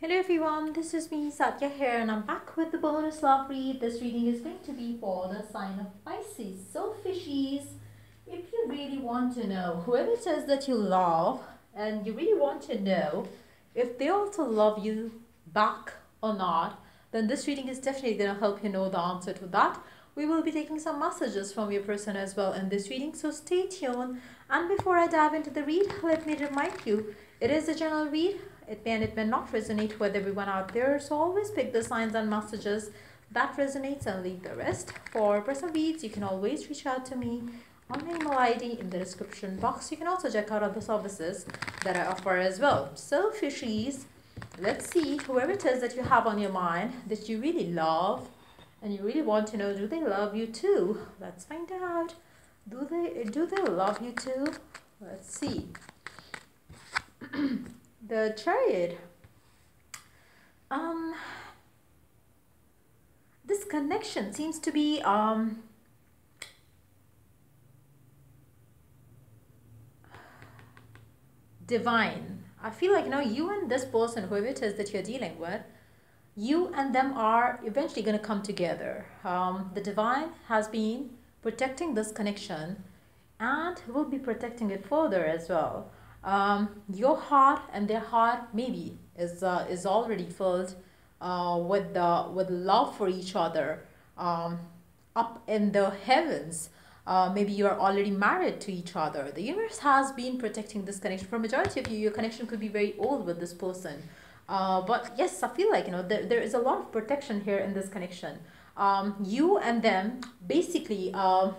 Hello everyone, this is me Sadia here and I'm back with the bonus love read. This reading is going to be for the sign of Pisces. So fishies, if you really want to know whoever is that you love and you really want to know if they also love you back or not, then this reading is definitely going to help you know the answer to that. We will be taking some messages from your person as well in this reading, so stay tuned. And before I dive into the read, let me remind you, it is a general read it may and it may not resonate with everyone out there. So always pick the signs and messages that resonates and leave the rest. For personal reads, you can always reach out to me on my email ID in the description box. You can also check out other services that I offer as well. So fishies, let's see whoever it is that you have on your mind that you really love and you really want to know do they love you too? Let's find out. Do they do they love you too? Let's see. the chariot um this connection seems to be um divine. I feel like you know you and this person whoever it is that you're dealing with you and them are eventually going to come together. Um, the divine has been protecting this connection and will be protecting it further as well um, your heart and their heart maybe is uh, is already filled uh, with the with love for each other um, up in the heavens. Uh, maybe you are already married to each other. The universe has been protecting this connection. For majority of you your connection could be very old with this person. Uh, but yes i feel like you know there, there is a lot of protection here in this connection. Um, you and them basically uh,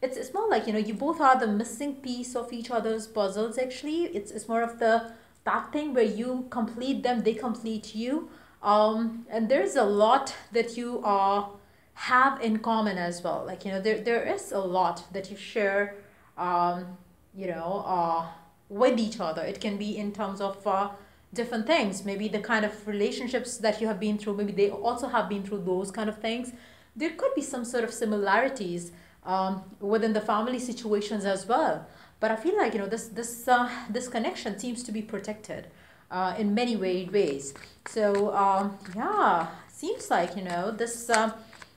it's it's more like you know you both are the missing piece of each other's puzzles actually. It's it's more of the that thing where you complete them they complete you. Um and there's a lot that you are have in common as well. Like you know there there is a lot that you share um you know uh with each other. It can be in terms of uh different things. Maybe the kind of relationships that you have been through maybe they also have been through those kind of things. There could be some sort of similarities um, within the family situations as well. But I feel like you know this this uh, this connection seems to be protected uh, in many way, ways. So um, yeah, seems like you know this uh,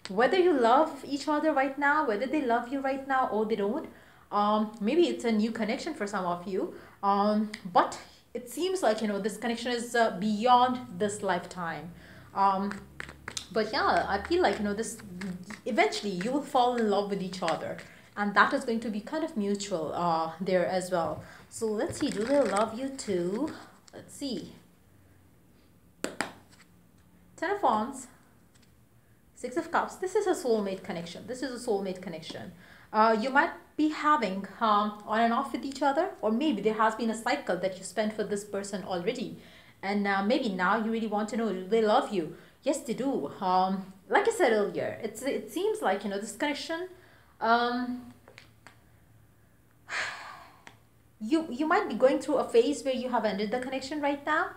whether you love each other right now, whether they love you right now or they don't. Um, maybe it's a new connection for some of you. Um, but it seems like you know this connection is uh, beyond this lifetime. Um, but yeah i feel like you know this eventually you will fall in love with each other. And that is going to be kind of mutual uh there as well. So let's see do they love you too? Let's see. Ten of wands. Six of cups. This is a soulmate connection. This is a soulmate connection. Uh, you might be having um, on and off with each other or maybe there has been a cycle that you spent with this person already. And uh, maybe now you really want to know do they love you Yes, they do. Um, like I said earlier, it's it seems like you know this connection. Um, you you might be going through a phase where you have ended the connection right now.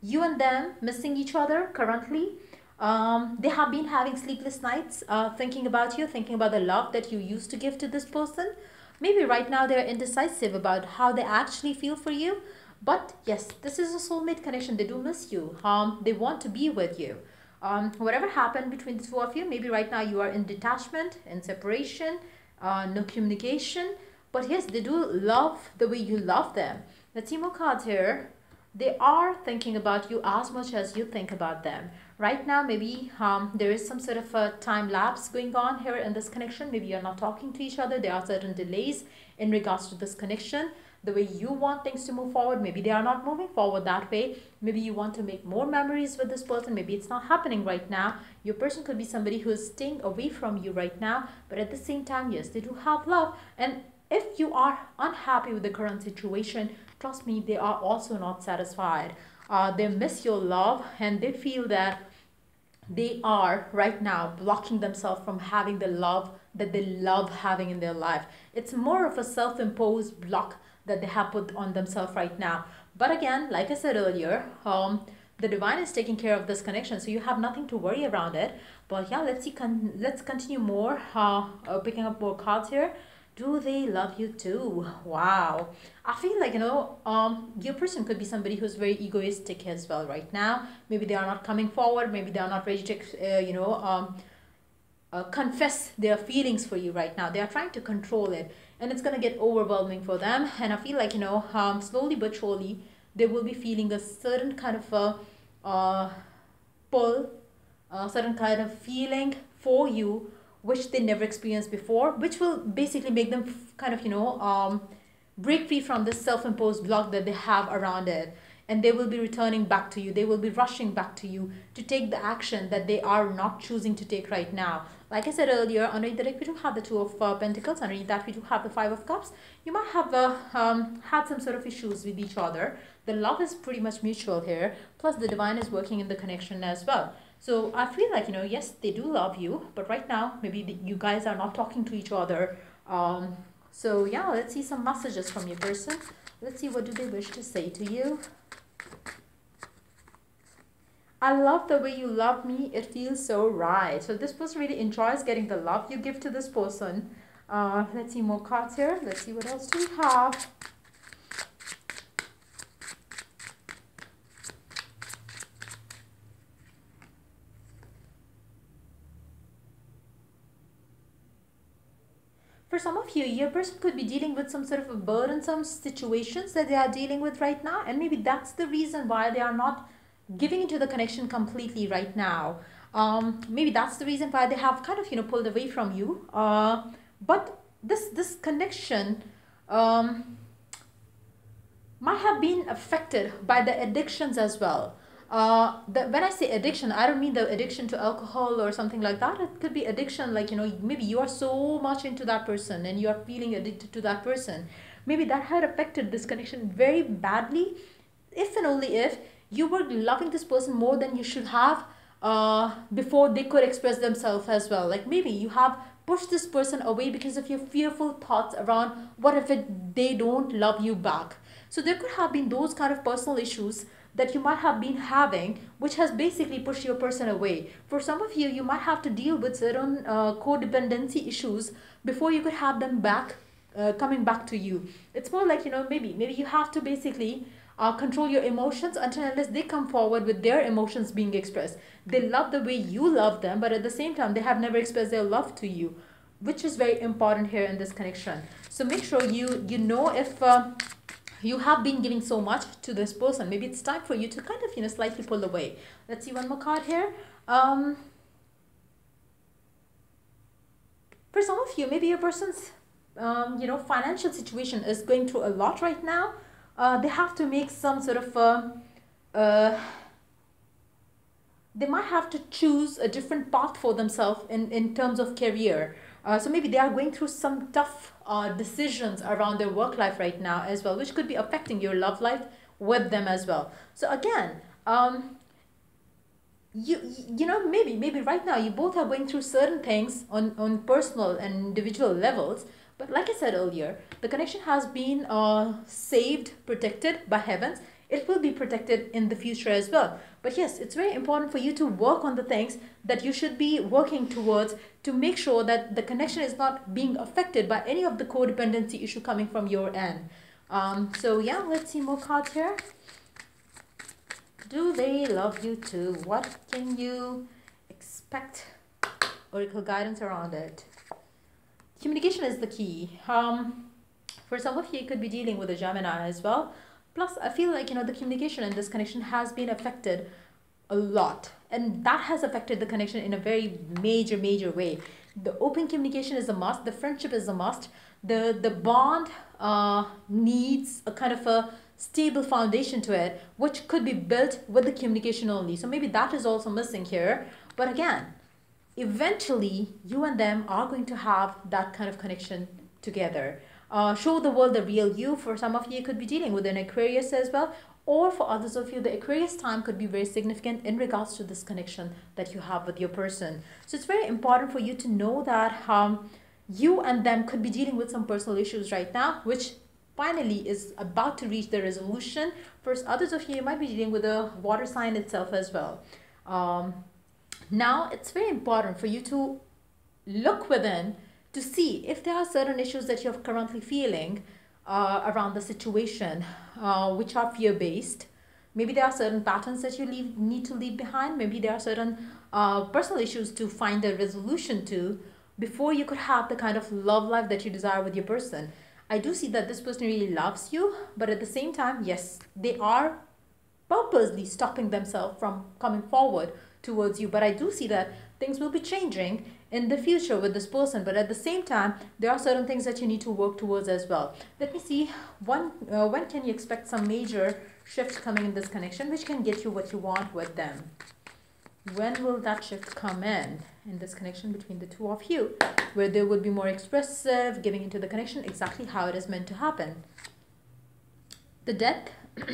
You and them missing each other currently. Um, they have been having sleepless nights, uh, thinking about you, thinking about the love that you used to give to this person. Maybe right now they're indecisive about how they actually feel for you. But yes, this is a soulmate connection. They do miss you. Um, they want to be with you um, whatever happened between the two of you, maybe right now you are in detachment, in separation, uh, no communication. But yes, they do love the way you love them. The Timo cards here, they are thinking about you as much as you think about them. Right now, maybe um, there is some sort of a time lapse going on here in this connection. Maybe you're not talking to each other. There are certain delays in regards to this connection the way you want things to move forward. Maybe they are not moving forward that way. Maybe you want to make more memories with this person. Maybe it's not happening right now. Your person could be somebody who is staying away from you right now but at the same time yes they do have love. And if you are unhappy with the current situation trust me they are also not satisfied. Uh, they miss your love and they feel that they are right now blocking themselves from having the love that they love having in their life. It's more of a self-imposed block that they have put on themselves right now. But again, like I said earlier, um, the divine is taking care of this connection, so you have nothing to worry around it. But yeah, let's see. Con let's continue more. Uh, uh, picking up more cards here do they love you too wow i feel like you know um your person could be somebody who's very egoistic as well right now maybe they are not coming forward maybe they are not ready to uh, you know um uh, confess their feelings for you right now they are trying to control it and it's going to get overwhelming for them. And i feel like you know um slowly but surely they will be feeling a certain kind of a uh, pull a certain kind of feeling for you which they never experienced before which will basically make them kind of you know um, break free from this self-imposed block that they have around it. And they will be returning back to you. They will be rushing back to you to take the action that they are not choosing to take right now like i said earlier underneath the deck we do have the two of uh, pentacles underneath that we do have the five of cups you might have uh, um, had some sort of issues with each other the love is pretty much mutual here plus the divine is working in the connection as well so I feel like, you know, yes, they do love you, but right now, maybe the, you guys are not talking to each other. Um, so yeah, let's see some messages from your person. Let's see what do they wish to say to you. I love the way you love me. It feels so right. So this person really enjoys getting the love you give to this person. Uh, let's see more cards here. Let's see what else do we have. for some of you, your person could be dealing with some sort of a burdensome situations that they are dealing with right now. And maybe that's the reason why they are not giving into the connection completely right now. Um, maybe that's the reason why they have kind of, you know, pulled away from you. Uh, but this, this connection um, might have been affected by the addictions as well uh, the, when I say addiction, I don't mean the addiction to alcohol or something like that. It could be addiction, like, you know, maybe you are so much into that person and you are feeling addicted to that person. Maybe that had affected this connection very badly, if and only if you were loving this person more than you should have uh, before they could express themselves as well. Like maybe you have pushed this person away because of your fearful thoughts around what if it, they don't love you back. So there could have been those kind of personal issues that you might have been having, which has basically pushed your person away. For some of you, you might have to deal with certain uh, codependency issues before you could have them back, uh, coming back to you. It's more like, you know, maybe, maybe you have to basically uh, control your emotions until unless they come forward with their emotions being expressed. They love the way you love them, but at the same time, they have never expressed their love to you, which is very important here in this connection. So make sure you, you know if... Uh, you have been giving so much to this person maybe it's time for you to kind of you know slightly pull away let's see one more card here um for some of you maybe your person's um, you know financial situation is going through a lot right now uh, they have to make some sort of uh, uh, they might have to choose a different path for themselves in, in terms of career uh, so maybe they are going through some tough uh, decisions around their work life right now as well, which could be affecting your love life with them as well. So again, um, you you know maybe maybe right now you both are going through certain things on on personal and individual levels but like i said earlier the connection has been uh saved protected by heavens it will be protected in the future as well. But yes, it's very important for you to work on the things that you should be working towards to make sure that the connection is not being affected by any of the codependency issue coming from your end. Um, so yeah, let's see more cards here. Do they love you too? What can you expect? Oracle guidance around it. Communication is the key. Um, for some of you, you could be dealing with a Gemini as well. Plus i feel like you know the communication and this connection has been affected a lot. And that has affected the connection in a very major major way. The open communication is a must. The friendship is a must. The the bond uh, needs a kind of a stable foundation to it which could be built with the communication only. So maybe that is also missing here. But again eventually you and them are going to have that kind of connection together uh, show the world the real you. For some of you, could be dealing with an Aquarius as well. Or for others of you, the Aquarius time could be very significant in regards to this connection that you have with your person. So it's very important for you to know that um, you and them could be dealing with some personal issues right now, which finally is about to reach the resolution. For others of you, you might be dealing with a water sign itself as well. Um, now, it's very important for you to look within to see if there are certain issues that you're currently feeling uh, around the situation uh, which are fear based maybe there are certain patterns that you leave, need to leave behind. Maybe there are certain uh, personal issues to find a resolution to before you could have the kind of love life that you desire with your person. I do see that this person really loves you but at the same time yes they are purposely stopping themselves from coming forward towards you but i do see that things will be changing in the future with this person. But at the same time there are certain things that you need to work towards as well. Let me see one uh, when can you expect some major shift coming in this connection which can get you what you want with them? When will that shift come in in this connection between the two of you where they would be more expressive giving into the connection exactly how it is meant to happen? The death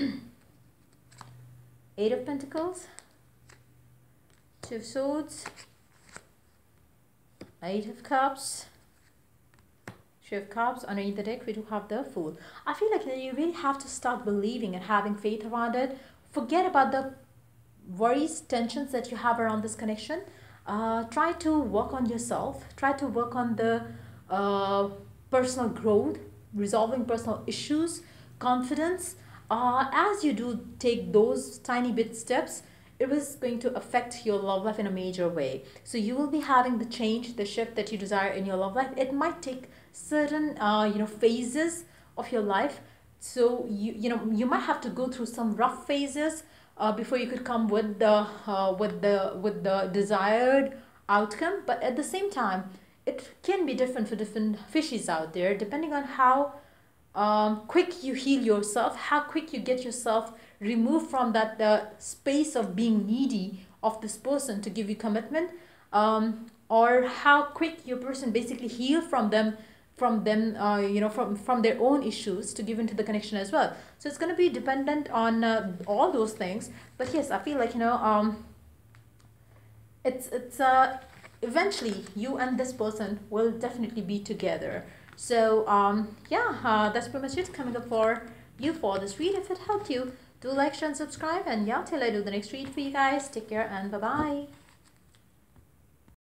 eight of pentacles two of swords eight of cups Three of Cups, underneath the deck, we do have the Fool. I feel like you really have to start believing and having faith around it. Forget about the worries, tensions that you have around this connection. Uh, try to work on yourself. Try to work on the uh, personal growth, resolving personal issues, confidence. Uh, as you do take those tiny bit steps, it is going to affect your love life in a major way. So you will be having the change, the shift that you desire in your love life. It might take certain uh, you know phases of your life so you you know you might have to go through some rough phases uh, before you could come with the uh, with the with the desired outcome but at the same time it can be different for different fishes out there depending on how um, quick you heal yourself how quick you get yourself removed from that the space of being needy of this person to give you commitment um, or how quick your person basically heal from them from them uh, you know from from their own issues to give into the connection as well. So it's going to be dependent on uh, all those things. But yes i feel like you know um it's it's uh eventually you and this person will definitely be together. So um yeah uh, that's pretty much it. Coming up for you for this read if it helped you do like share and subscribe and yeah till i do the next read for you guys. Take care and bye bye